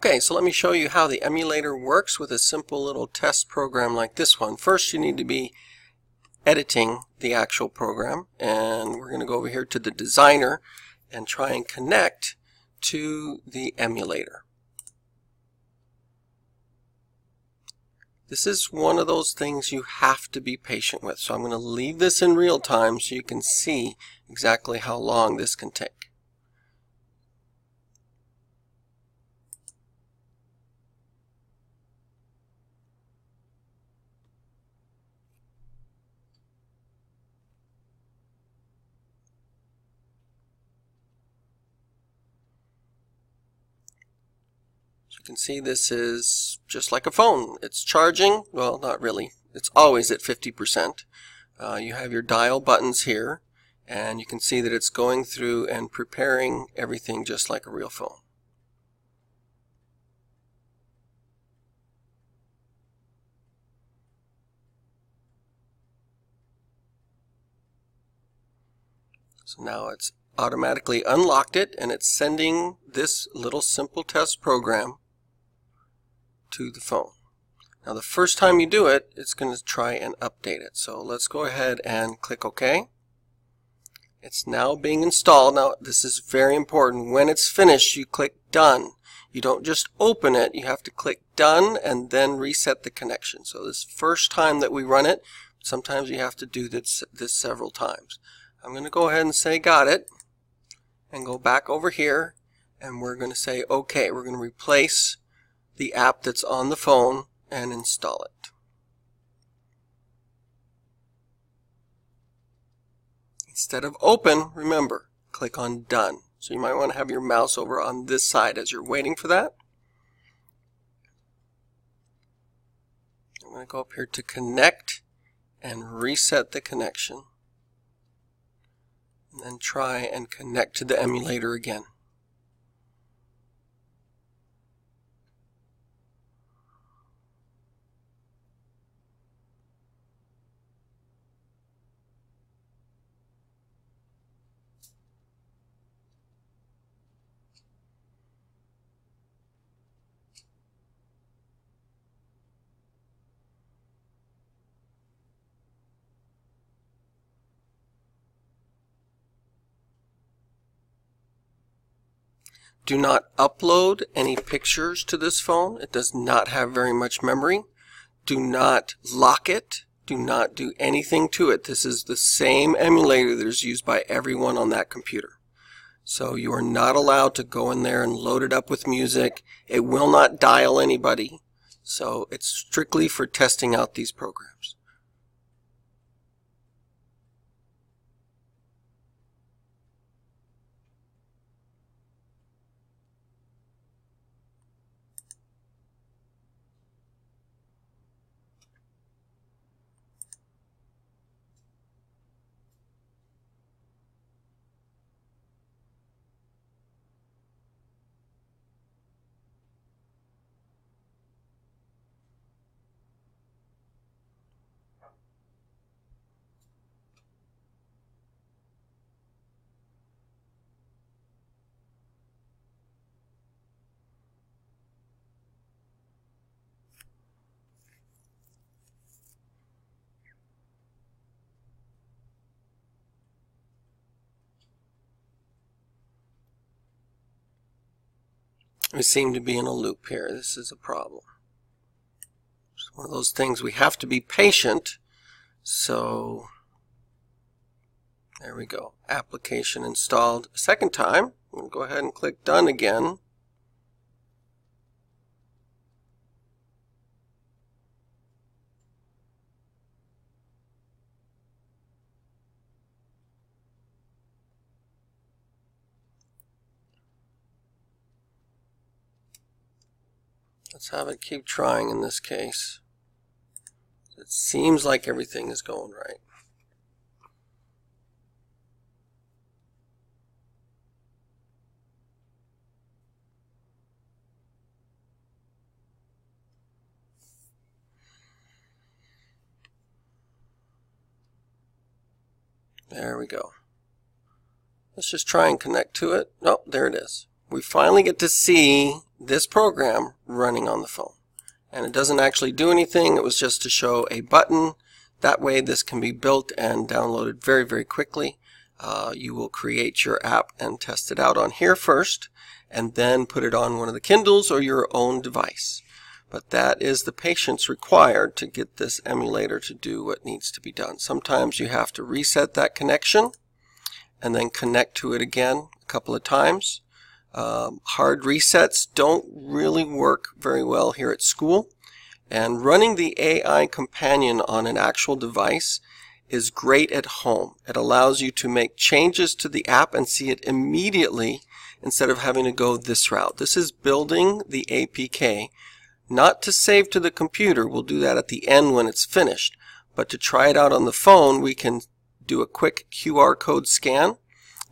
Okay, so let me show you how the emulator works with a simple little test program like this one. First, you need to be editing the actual program, and we're going to go over here to the designer and try and connect to the emulator. This is one of those things you have to be patient with, so I'm going to leave this in real time so you can see exactly how long this can take. You can see this is just like a phone. It's charging. Well, not really. It's always at 50%. Uh, you have your dial buttons here, and you can see that it's going through and preparing everything just like a real phone. So now it's automatically unlocked it and it's sending this little simple test program to the phone. Now the first time you do it, it's going to try and update it. So let's go ahead and click OK. It's now being installed. Now this is very important. When it's finished, you click Done. You don't just open it, you have to click Done and then reset the connection. So this first time that we run it, sometimes you have to do this, this several times. I'm going to go ahead and say got it and go back over here and we're going to say OK. We're going to replace the app that's on the phone and install it. Instead of open, remember, click on done. So you might want to have your mouse over on this side as you're waiting for that. I'm going to go up here to connect and reset the connection and then try and connect to the emulator again. Do not upload any pictures to this phone. It does not have very much memory. Do not lock it. Do not do anything to it. This is the same emulator that is used by everyone on that computer. So you are not allowed to go in there and load it up with music. It will not dial anybody. So it's strictly for testing out these programs. We seem to be in a loop here. This is a problem. It's one of those things we have to be patient. So there we go. Application installed a second time. We'll go ahead and click done again. Let's have it keep trying in this case. It seems like everything is going right. There we go. Let's just try and connect to it. Oh, there it is. We finally get to see this program running on the phone. And it doesn't actually do anything. It was just to show a button. That way this can be built and downloaded very, very quickly. Uh, you will create your app and test it out on here first and then put it on one of the Kindles or your own device. But that is the patience required to get this emulator to do what needs to be done. Sometimes you have to reset that connection and then connect to it again a couple of times. Um, hard resets don't really work very well here at school. And running the AI companion on an actual device is great at home. It allows you to make changes to the app and see it immediately instead of having to go this route. This is building the APK not to save to the computer. We'll do that at the end when it's finished. But to try it out on the phone, we can do a quick QR code scan.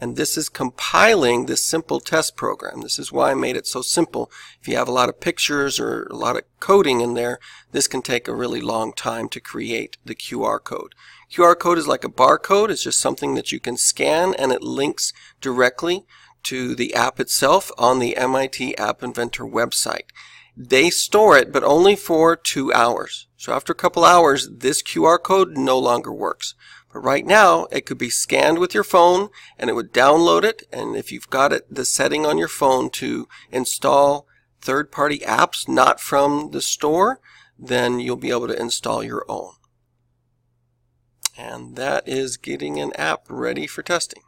And this is compiling this simple test program. This is why I made it so simple. If you have a lot of pictures or a lot of coding in there, this can take a really long time to create the QR code. QR code is like a barcode. It's just something that you can scan and it links directly to the app itself on the MIT App Inventor website. They store it, but only for two hours. So after a couple hours, this QR code no longer works. But right now, it could be scanned with your phone and it would download it. And if you've got it, the setting on your phone to install third-party apps not from the store, then you'll be able to install your own. And that is getting an app ready for testing.